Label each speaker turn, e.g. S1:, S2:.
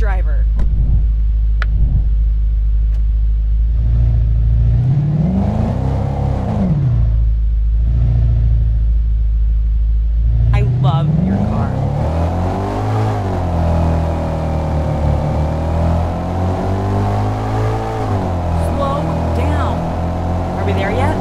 S1: driver. I love your car. Slow down. Are we there yet?